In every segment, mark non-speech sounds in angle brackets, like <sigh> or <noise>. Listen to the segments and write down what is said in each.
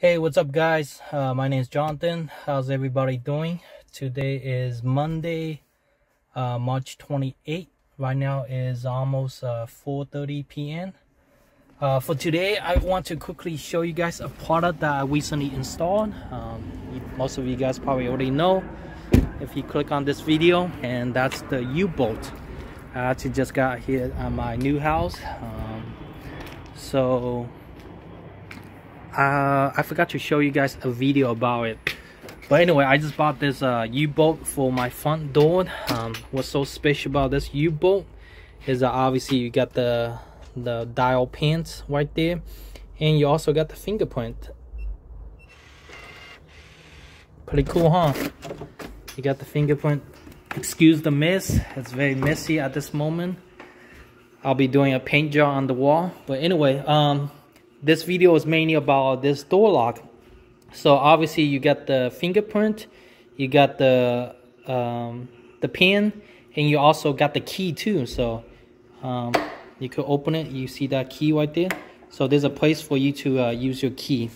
Hey, what's up guys? Uh, my name is Jonathan. How's everybody doing? Today is Monday, uh, March 28th. Right now is almost uh, 4.30 p.m. Uh, for today, I want to quickly show you guys a product that I recently installed. Um, most of you guys probably already know if you click on this video, and that's the U-bolt. I actually just got here at my new house. Um, so uh, I forgot to show you guys a video about it. But anyway, I just bought this uh, U-bolt for my front door. Um, what's so special about this U-bolt is obviously you got the the dial pins right there, and you also got the fingerprint. Pretty cool, huh? You got the fingerprint. Excuse the mess. It's very messy at this moment. I'll be doing a paint job on the wall. But anyway, um, this video is mainly about this door lock. So obviously you got the fingerprint, you got the um, the pin, and you also got the key too. So um, you could open it. You see that key right there. So there's a place for you to uh, use your key.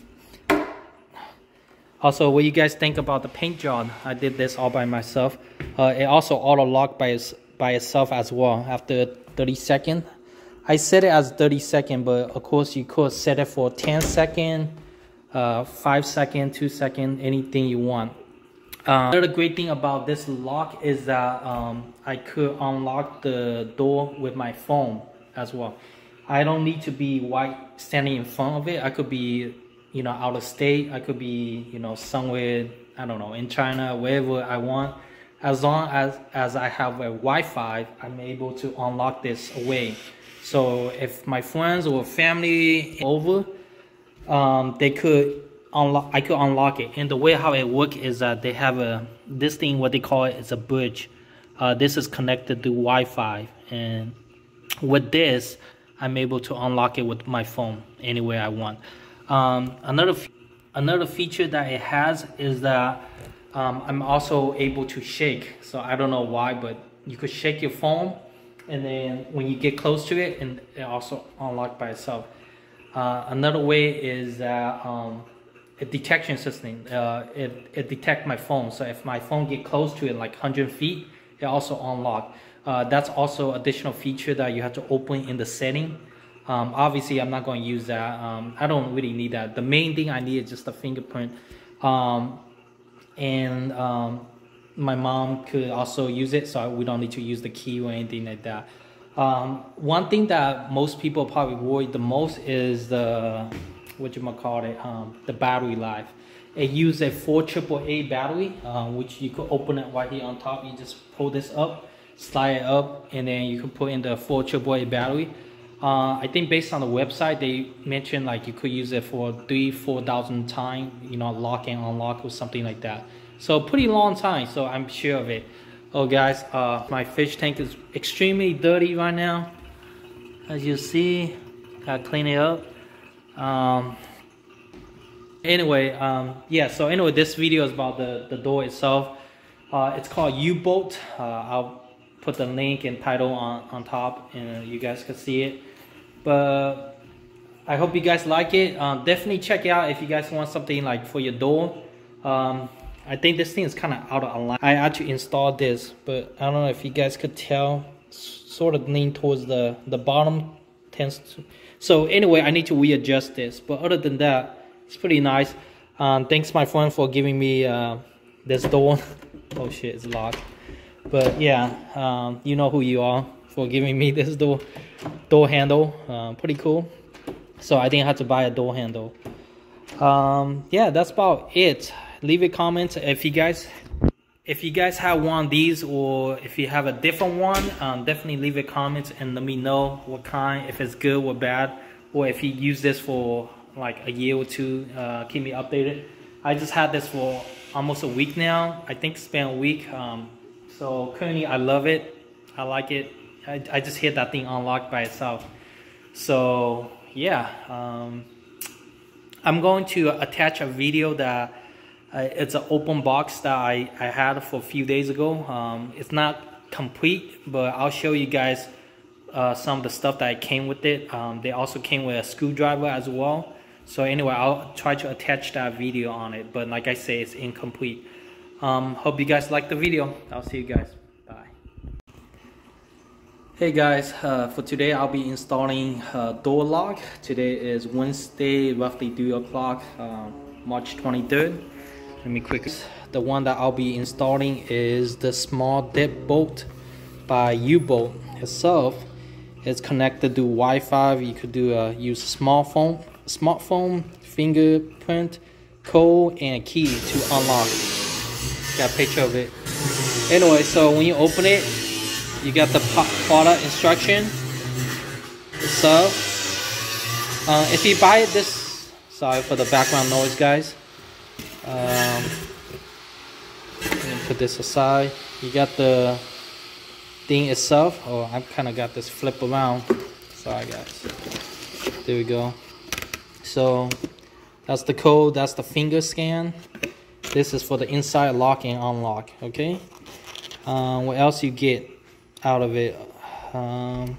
Also, what you guys think about the paint job? I did this all by myself. Uh, it also auto locked by by itself as well after 30 seconds. I set it as 30 second, but of course you could set it for 10 second, uh, 5 second, 2 second, anything you want. Uh, another great thing about this lock is that um, I could unlock the door with my phone as well. I don't need to be white standing in front of it. I could be, you know, out of state. I could be, you know, somewhere, I don't know, in China, wherever I want. As long as, as I have a Wi-Fi, I'm able to unlock this away. So if my friends or family over, um, they could unlock. I could unlock it. And the way how it work is that they have a this thing what they call it is a bridge. Uh, this is connected to Wi-Fi, and with this, I'm able to unlock it with my phone anywhere I want. Um, another another feature that it has is that um, I'm also able to shake. So I don't know why, but you could shake your phone and then when you get close to it and it also unlock by itself. Uh, another way is that um, a detection system uh, it, it detect my phone so if my phone get close to it like 100 feet it also unlock uh, that's also additional feature that you have to open in the setting. Um, obviously I'm not going to use that. Um, I don't really need that. The main thing I need is just a fingerprint. Um, and um, my mom could also use it, so we don't need to use the key or anything like that. Um, one thing that most people probably worry the most is the what you might call it, um, the battery life. It uses a four triple A battery, uh, which you could open it right here on top. You just pull this up, slide it up, and then you can put in the four triple A battery. Uh, I think based on the website, they mentioned like you could use it for three, four thousand times, you know, lock and unlock or something like that. So pretty long time, so I'm sure of it. Oh guys, uh, my fish tank is extremely dirty right now. As you see, gotta clean it up. Um, anyway, um, yeah, so anyway, this video is about the, the door itself. Uh, it's called U-Bolt. Uh, I'll put the link and title on, on top and you guys can see it. But I hope you guys like it. Um, definitely check it out if you guys want something like for your door. Um, I think this thing is kind of out of line. I actually installed this, but I don't know if you guys could tell. Sort of lean towards the, the bottom. Tends to, so anyway, I need to readjust this. But other than that, it's pretty nice. Um, thanks my friend for giving me uh, this door. <laughs> oh shit, it's locked. But yeah, um, you know who you are for giving me this door door handle. Uh, pretty cool. So I didn't have to buy a door handle. Um, yeah, that's about it leave a comment if you guys if you guys have one of these or if you have a different one um, definitely leave a comment and let me know what kind if it's good or bad or if you use this for like a year or two uh, keep me updated I just had this for almost a week now I think it's been a week um, so currently I love it I like it I, I just hit that thing unlocked by itself so yeah um, I'm going to attach a video that it's an open box that I, I had for a few days ago. Um, it's not complete, but I'll show you guys uh, some of the stuff that came with it. Um, they also came with a screwdriver as well. So anyway, I'll try to attach that video on it. But like I say, it's incomplete. Um, hope you guys like the video. I'll see you guys. Hey guys, uh, for today I'll be installing uh, door lock. Today is Wednesday, roughly 3 o'clock, uh, March 23rd. Let me quickly. The one that I'll be installing is the small deadbolt by U-Bolt itself. It's connected to Wi-Fi. You could do uh, use smartphone, smartphone, fingerprint, code, and key to unlock. Got a picture of it. Anyway, so when you open it, you got the product instruction itself. Uh, if you buy this, sorry for the background noise, guys. Um, put this aside. You got the thing itself. Oh, I've kind of got this flip around. Sorry, guys. There we go. So that's the code. That's the finger scan. This is for the inside lock and unlock. Okay. Um, what else you get out of it? Um,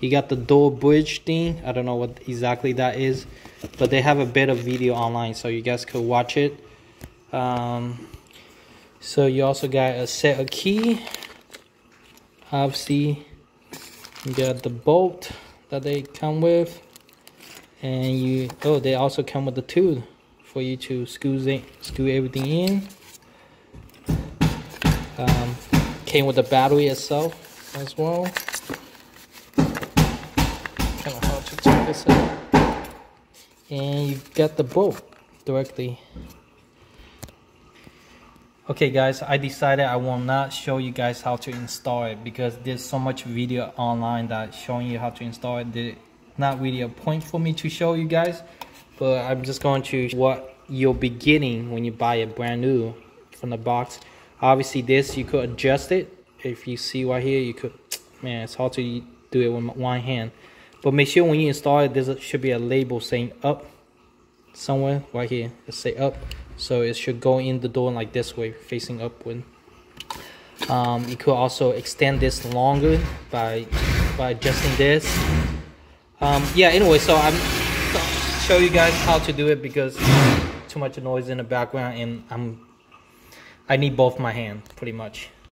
you got the door bridge thing. I don't know what exactly that is, but they have a bit of video online, so you guys could watch it. Um, so you also got a set of key. Obviously, you got the bolt that they come with. And you, oh, they also come with the tool for you to screw, screw everything in. Um, came with the battery itself as well. Kind of hard to take this out. And you got the bolt directly Okay guys, I decided I will not show you guys how to install it because there's so much video online that showing you how to install it. There's not really a point for me to show you guys, but I'm just going to what you'll be getting when you buy it brand new from the box. Obviously this, you could adjust it. If you see right here, you could, <tsk> man, it's hard to do it with one hand. But make sure when you install it, there should be a label saying up somewhere right here. Let's say up so it should go in the door like this way facing upward um, you could also extend this longer by by adjusting this um, yeah anyway so I'm show you guys how to do it because too much noise in the background and I'm I need both my hand pretty much